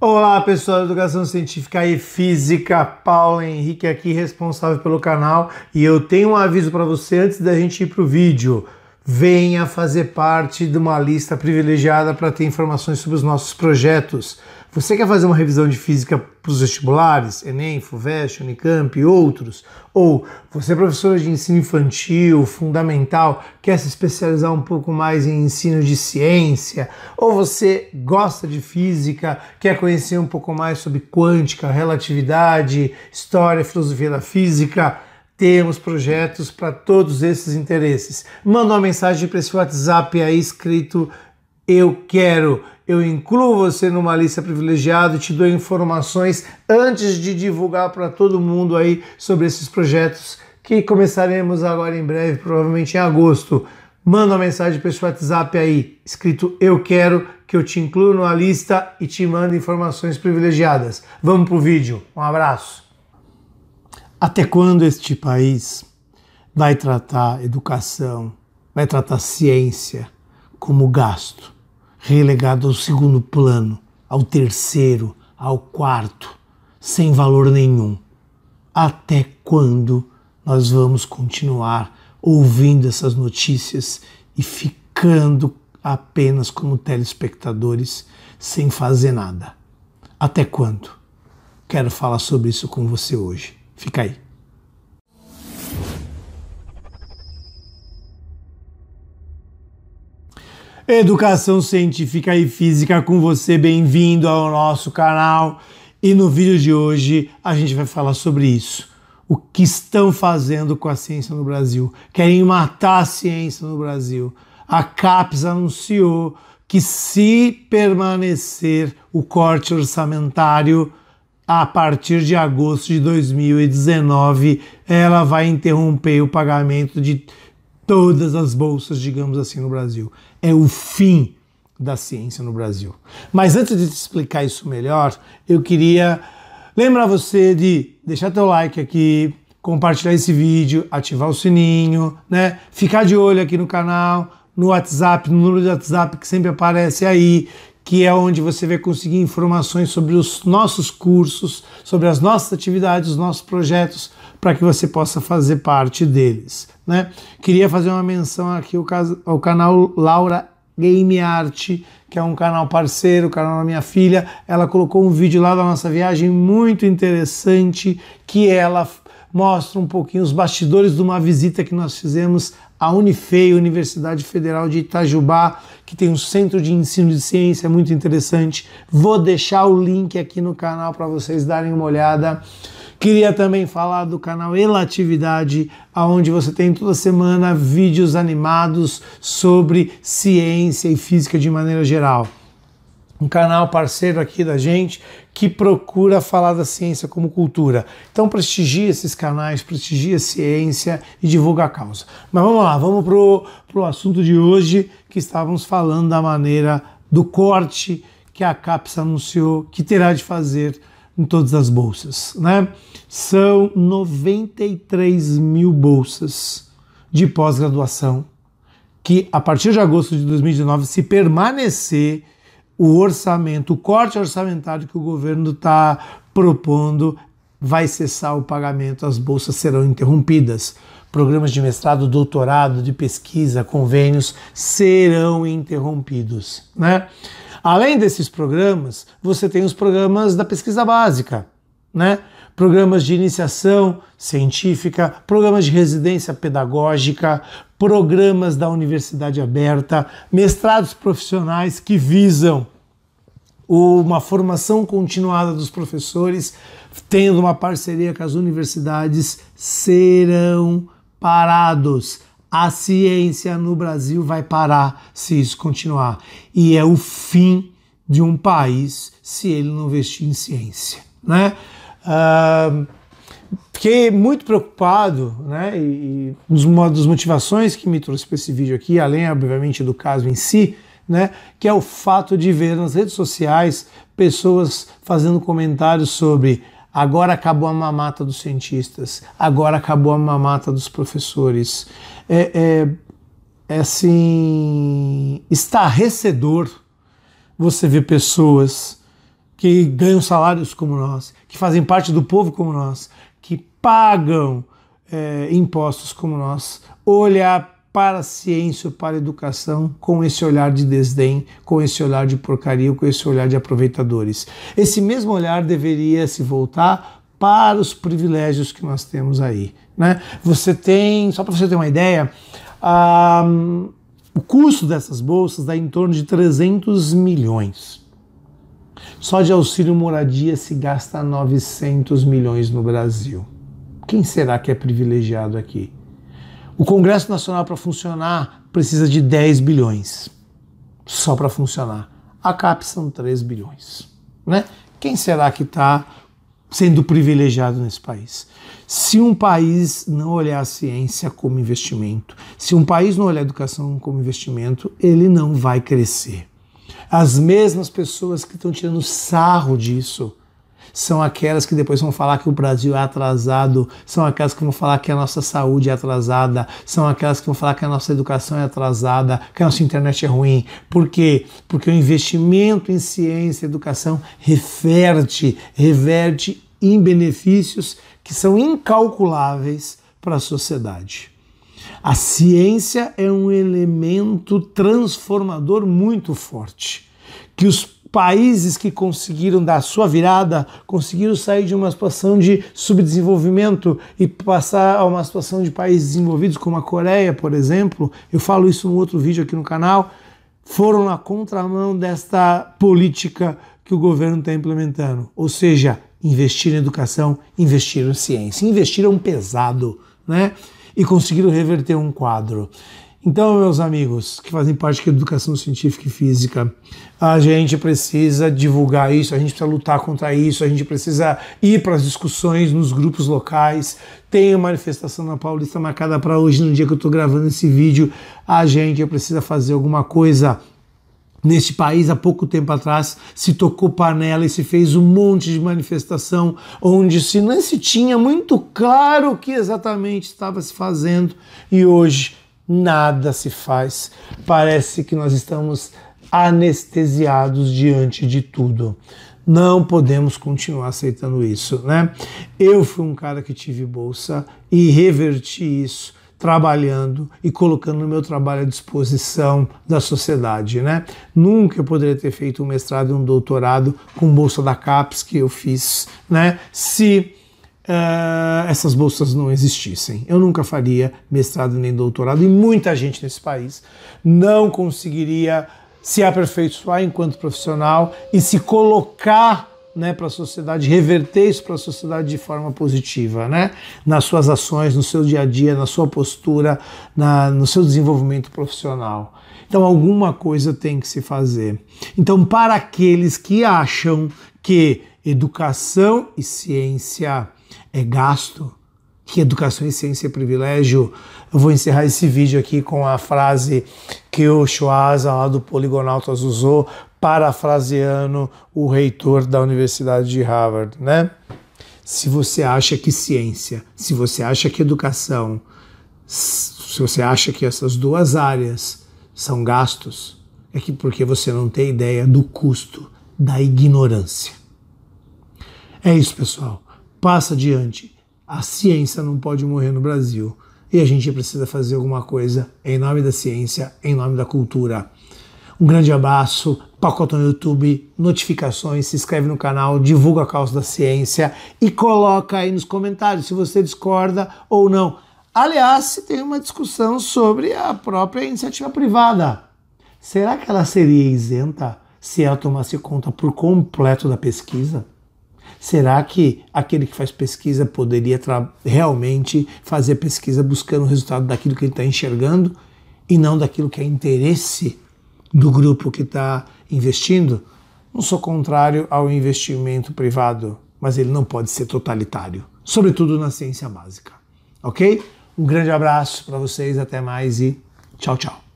Olá pessoal da Educação Científica e Física, Paulo Henrique aqui, responsável pelo canal, e eu tenho um aviso para você antes da gente ir para o vídeo. Venha fazer parte de uma lista privilegiada para ter informações sobre os nossos projetos. Você quer fazer uma revisão de física para os vestibulares, Enem, FUVEST, Unicamp e outros? Ou você é professora de ensino infantil, fundamental, quer se especializar um pouco mais em ensino de ciência? Ou você gosta de física, quer conhecer um pouco mais sobre quântica, relatividade, história, filosofia da física? Temos projetos para todos esses interesses. Manda uma mensagem para esse WhatsApp aí escrito Eu quero. Eu incluo você numa lista privilegiada e te dou informações antes de divulgar para todo mundo aí sobre esses projetos que começaremos agora em breve, provavelmente em agosto. Manda uma mensagem para esse WhatsApp aí, escrito Eu Quero, que eu te incluo numa lista e te mando informações privilegiadas. Vamos pro vídeo. Um abraço. Até quando este país vai tratar educação, vai tratar ciência como gasto, relegado ao segundo plano, ao terceiro, ao quarto, sem valor nenhum? Até quando nós vamos continuar ouvindo essas notícias e ficando apenas como telespectadores sem fazer nada? Até quando? Quero falar sobre isso com você hoje. Fica aí. Educação científica e física com você, bem-vindo ao nosso canal. E no vídeo de hoje a gente vai falar sobre isso. O que estão fazendo com a ciência no Brasil? Querem matar a ciência no Brasil. A CAPES anunciou que se permanecer o corte orçamentário a partir de agosto de 2019, ela vai interromper o pagamento de todas as bolsas, digamos assim, no Brasil. É o fim da ciência no Brasil. Mas antes de te explicar isso melhor, eu queria lembrar você de deixar teu like aqui, compartilhar esse vídeo, ativar o sininho, né? Ficar de olho aqui no canal, no WhatsApp, no número de WhatsApp que sempre aparece aí, que é onde você vai conseguir informações sobre os nossos cursos, sobre as nossas atividades, os nossos projetos, para que você possa fazer parte deles. Né? Queria fazer uma menção aqui ao, canal Laura Game Art, que é um canal parceiro, o canal da minha filha. Ela colocou um vídeo lá da nossa viagem muito interessante, que ela mostra um pouquinho os bastidores de uma visita que nós fizemos à Unifei, Universidade Federal de Itajubá, que tem um centro de ensino de ciência muito interessante. Vou deixar o link aqui no canal para vocês darem uma olhada. Queria também falar do canal Elatividade, onde você tem toda semana vídeos animados sobre ciência e física de maneira geral um canal parceiro aqui da gente que procura falar da ciência como cultura. Então prestigie esses canais, prestigie a ciência e divulga a causa. Mas vamos lá, vamos pro, pro assunto de hoje que estávamos falando da maneira do corte que a CAPES anunciou que terá de fazer em todas as bolsas. Né? São 93 mil bolsas de pós-graduação que a partir de agosto de 2019, se permanecer o orçamento, o corte orçamentário que o governo está propondo vai cessar o pagamento, as bolsas serão interrompidas. Programas de mestrado, doutorado, de pesquisa, convênios serão interrompidos. Né? Além desses programas, você tem os programas da pesquisa básica, né? Programas de iniciação científica, programas de residência pedagógica, programas da universidade aberta, mestrados profissionais que visam uma formação continuada dos professores, tendo uma parceria com as universidades, serão parados. A ciência no Brasil vai parar se isso continuar. E é o fim de um país se ele não investir em ciência. Né? Fiquei muito preocupado, né? E, e uma das motivações que me trouxe para esse vídeo aqui, além, obviamente, do caso em si, né? Que é o fato de ver nas redes sociais pessoas fazendo comentários sobre agora acabou a mamata dos cientistas, agora acabou a mamata dos professores. É, é, é assim estarrecedor você ver pessoas que ganham salários como nós, que fazem parte do povo como nós, que pagam é, impostos como nós, olhar para a ciência, para a educação, com esse olhar de desdém, com esse olhar de porcaria, com esse olhar de aproveitadores. Esse mesmo olhar deveria se voltar para os privilégios que nós temos aí. Né? Você tem, só para você ter uma ideia, um, o custo dessas bolsas dá em torno de 300 milhões. Só de auxílio moradia se gasta 900 milhões no Brasil. Quem será que é privilegiado aqui? O Congresso Nacional para funcionar precisa de 10 bilhões. Só para funcionar. A CAP são 3 bilhões. Né? Quem será que está sendo privilegiado nesse país? Se um país não olhar a ciência como investimento, se um país não olhar a educação como investimento, ele não vai crescer. As mesmas pessoas que estão tirando sarro disso são aquelas que depois vão falar que o Brasil é atrasado, são aquelas que vão falar que a nossa saúde é atrasada, são aquelas que vão falar que a nossa educação é atrasada, que a nossa internet é ruim. Por quê? Porque o investimento em ciência e educação reverte, reverte em benefícios que são incalculáveis para a sociedade. A ciência é um elemento transformador muito forte, que os países que conseguiram dar sua virada, conseguiram sair de uma situação de subdesenvolvimento e passar a uma situação de países desenvolvidos, como a Coreia, por exemplo. Eu falo isso no outro vídeo aqui no canal. Foram na contramão desta política que o governo está implementando, ou seja, investir em educação, investir em ciência, investiram pesado, né? E conseguiram reverter um quadro. Então, meus amigos que fazem parte da educação científica e física, a gente precisa divulgar isso, a gente precisa lutar contra isso, a gente precisa ir para as discussões nos grupos locais. Tem a manifestação na Paulista marcada para hoje, no dia que eu estou gravando esse vídeo. A gente precisa fazer alguma coisa Neste país, há pouco tempo atrás, se tocou panela e se fez um monte de manifestação onde se não se tinha muito claro o que exatamente estava se fazendo e hoje nada se faz. Parece que nós estamos anestesiados diante de tudo. Não podemos continuar aceitando isso, né? Eu fui um cara que tive bolsa e reverti isso trabalhando e colocando o meu trabalho à disposição da sociedade, né? Nunca eu poderia ter feito um mestrado e um doutorado com bolsa da CAPES que eu fiz, né? Se uh, essas bolsas não existissem. Eu nunca faria mestrado nem doutorado e muita gente nesse país não conseguiria se aperfeiçoar enquanto profissional e se colocar né, para a sociedade, reverter isso para a sociedade de forma positiva, né, nas suas ações, no seu dia a dia, na sua postura, na, no seu desenvolvimento profissional. Então, alguma coisa tem que se fazer. Então, para aqueles que acham que educação e ciência é gasto, que educação e ciência é privilégio, eu vou encerrar esse vídeo aqui com a frase que o Schwarza lá do Poligonautas usou, parafraseando o reitor da Universidade de Harvard, né? Se você acha que ciência, se você acha que educação, se você acha que essas duas áreas são gastos, é que porque você não tem ideia do custo da ignorância. É isso, pessoal passa adiante. A ciência não pode morrer no Brasil e a gente precisa fazer alguma coisa em nome da ciência, em nome da cultura. Um grande abraço, pacote no YouTube, notificações, se inscreve no canal, divulga a causa da ciência e coloca aí nos comentários se você discorda ou não. Aliás, se tem uma discussão sobre a própria iniciativa privada. Será que ela seria isenta se ela tomasse conta por completo da pesquisa? Será que aquele que faz pesquisa poderia realmente fazer pesquisa buscando o resultado daquilo que ele está enxergando e não daquilo que é interesse do grupo que está investindo? Não sou contrário ao investimento privado, mas ele não pode ser totalitário, sobretudo na ciência básica. Ok? Um grande abraço para vocês, até mais e tchau, tchau.